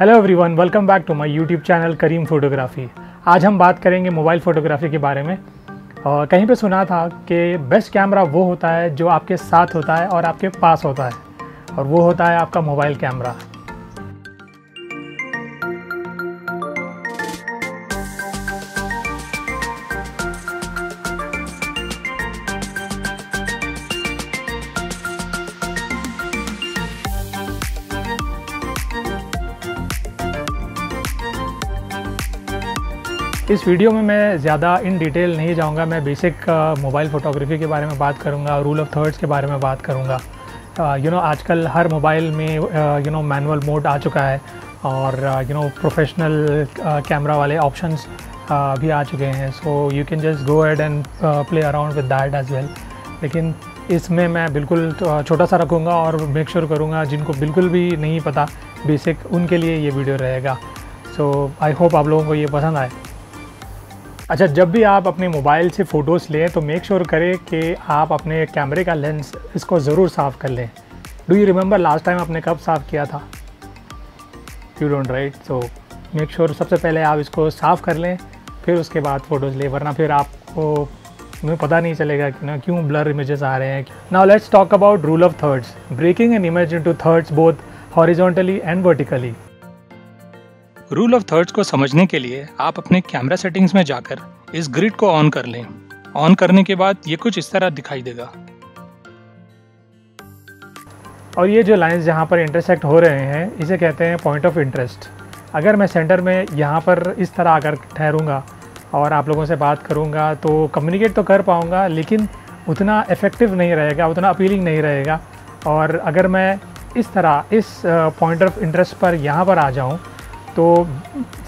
Hello everyone welcome back to my YouTube channel Karim photography आज हम बात करेंगे मोबाइल फ़ोटोग्राफी के बारे में। और कहीं पे सुना था कि बेस्ट कैमरा वो होता है जो आपके साथ होता है और आपके पास होता है। और वो होता है आपका मोबाइल कैमरा इस वीडियो में मैं ज़्यादा इन डिटेल नहीं जाऊँगा मैं बेसिक मोबाइल फ़ोटोग्राफी के बारे में बात करूँगा रूल ऑफ़ थर्ड्स के बारे में बात करूँगा। यू नो आजकल हर मोबाइल में यू नो मैनुअल मोड आ चुका है और यू नो प्रोफेशनल कैमरा वाले ऑप्शंस uh, भी आ चुके हैं। So you can just go ahead and play around with that as well लेकिन इसमें मैं बिल्कुल छोटा सा रखूँगा और मेक श्योर sure करूँगा जिनको बिल्कुल भी नहीं पता बेसिक उनके लिए ये वीडियो रहेगा। सो आई होप आप लोगों को ये पसंद आए। अच्छा जब भी आप अपने मोबाइल से फ़ोटोज़ लें तो मेक श्योर sure करें कि आप अपने कैमरे का लेंस इसको ज़रूर साफ़ कर लें। Do you remember last time आपने कब साफ़ किया था? You don't right so make sure सबसे पहले आप इसको साफ़ कर लें, फिर उसके बाद फ़ोटोज़ लें, वरना फिर आपको में पता नहीं चलेगा कि ना, क्यों ब्लर इमेजेस आ रहे हैं now let's talk about rule of thirds breaking an image into thirds both horizontally and vertically rule of thirds को समझने के लिए आप अपने कैमरा सेटिंग्स में जाकर इस ग्रिड को ऑन कर लें। ऑन करने के बाद ये कुछ इस तरह दिखाई देगा। और ये जो लाइंस जहाँ पर इंटरसेक्ट हो रहे हैं, इसे कहते हैं पॉइंट ऑफ़ इंटरेस्ट अगर मैं सेंटर में यहाँ पर इस तरह आकर ठहरूँगा और आप लोगों से बात करूँगा तो कम्युनिकेट तो कर पाऊँगा, लेकिन उतना इफ़ेक्टिव नहीं रहेगा, उतना अपीलिंग नहीं रहेगा। और अगर मैं इस तरह, इस पॉइंट ऑफ़ इंटरेस्ट पर यहाँ पर आ जाऊँ तो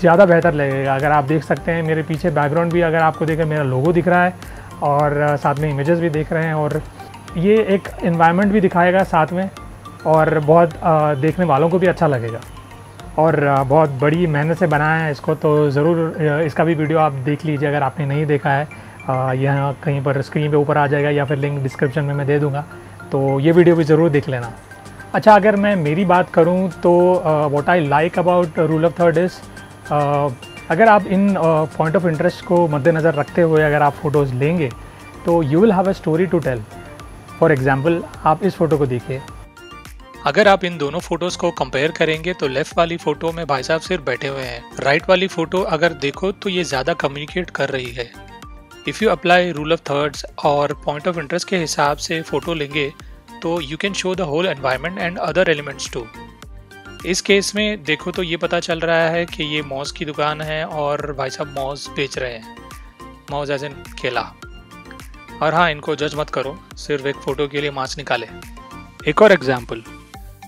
ज़्यादा बेहतर लगेगा। अगर आप देख सकते हैं, मेरे पीछे बैकग्राउंड भी अगर आपको देखें, मेरा लोगो दिख रहा है और साथ में इमेजेस भी देख रहे हैं और ये एक इन्वायरमेंट भी दिखाएगा साथ में और बहुत देखने वालों को भी अच्छा लगेगा। और बहुत बड़ी मेहनत से बनाया है इसको तो ज़रूर इसका भी वीडियो आप देख लीजिए अगर आपने नहीं देखा है। यहाँ कहीं पर स्क्रीन पे ऊपर आ जाएगा या फिर लिंक डिस्क्रिप्शन में मैं दे दूँगा। तो ये वीडियो भी ज़रूर देख लेना। अच्छा अगर मैं मेरी बात करूँ तो what I like about rule of third is अगर आप इन पॉइंट ऑफ़ इंटरेस्ट को मद्देनज़र रखते हुए अगर आप फ़ोटोज़ लेंगे तो you will have a story to tell for example आप इस फ़ोटो को देखिए। अगर आप इन दोनों फ़ोटोज़ को कंपेयर करेंगे तो लेफ़्ट वाली फ़ोटो में भाई साहब सिर्फ़ बैठे हुए हैं। राइट वाली फ़ोटो अगर देखो तो ये ज़्यादा कम्युनिकेट कर रही है। If you apply rule of thirds और पॉइंट ऑफ़ इंटरेस्ट के हिसाब से फ़ोटो लेंगे तो you can show the whole environment and other elements to इस केस में देखो तो ये पता चल रहा है कि ये मॉस की दुकान है और भाई साहब मॉस बेच रहे हैं। मॉस एज एन केला। और हाँ इनको जज मत करो, सिर्फ़ एक फ़ोटो के लिए मांस निकाले। एक और एग्ज़ाम्पल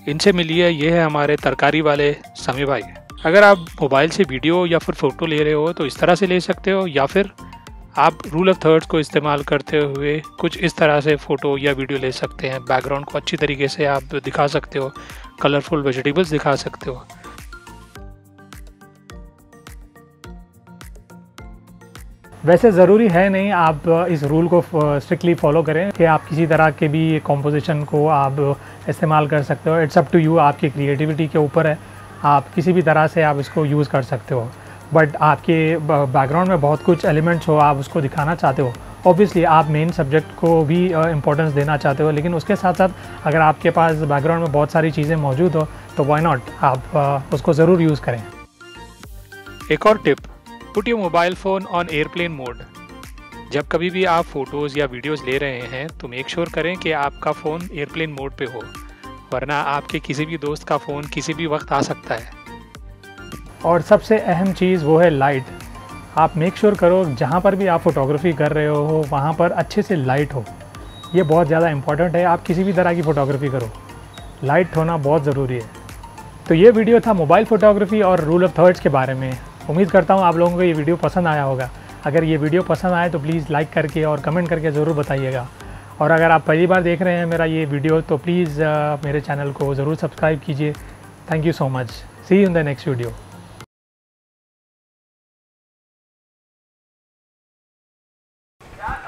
इनसे मिलिए ये है हमारे तरकारी वाले समी भाई। अगर आप मोबाइल से वीडियो या फिर फ़ोटो ले रहे हो तो इस तरह से ले सकते हो, या फिर आप रूल ऑफ़ थर्ड्स को इस्तेमाल करते हुए कुछ इस तरह से फ़ोटो या वीडियो ले सकते हैं। बैकग्राउंड को अच्छी तरीके से आप दिखा सकते हो। कलरफुल वेजिटेबल्स दिखा सकते हो। वैसे ज़रूरी है नहीं आप इस रूल को स्ट्रिक्टली फॉलो करें कि आप किसी तरह के भी कॉम्पोजिशन को आप इस्तेमाल कर सकते हो। इट्स अप टू यू आपकी क्रिएटिविटी के ऊपर है। आप किसी भी तरह से आप इसको यूज़ कर सकते हो। बट आपके बैकग्राउंड में बहुत कुछ एलिमेंट्स हो आप उसको दिखाना चाहते हो। ऑब्वियसली आप मेन सब्जेक्ट को भी इम्पोर्टेंस uh, देना चाहते हो लेकिन उसके साथ साथ अगर आपके पास बैकग्राउंड में बहुत सारी चीज़ें मौजूद हो तो वाई नॉट आप uh, उसको ज़रूर यूज़ करें। एक और tip put your mobile phone on airplane mode जब कभी भी आप फ़ोटोज़ या वीडियोज़ ले रहे हैं तो मेक श्योर sure करें कि आपका फ़ोन एयरप्लेन मोड पे हो वरना आपके किसी भी दोस्त का फ़ोन किसी भी वक्त आ सकता है। और सबसे अहम चीज़ वो है लाइट आप मेक श्योर sure करो, जहाँ पर भी आप फोटोग्राफी कर रहे हो, वहाँ पर अच्छे से लाइट हो। ये बहुत ज़्यादा इंपॉर्टेंट है, आप किसी भी तरह की फ़ोटोग्राफी करो। लाइट होना बहुत ज़रूरी है। तो ये वीडियो था मोबाइल फ़ोटोग्राफी और रूल ऑफ़ थर्ड्स के बारे में। उम्मीद करता हूँ आप लोगों को ये वीडियो पसंद आया होगा। अगर ये वीडियो पसंद आए तो प्लीज़ लाइक करके और कमेंट करके ज़रूर बताइएगा। और अगर आप पहली बार देख रहे हैं मेरा ये वीडियो तो प्लीज़ मेरे चैनल को ज़रूर सब्सक्राइब कीजिए। Thank you so much see in the next video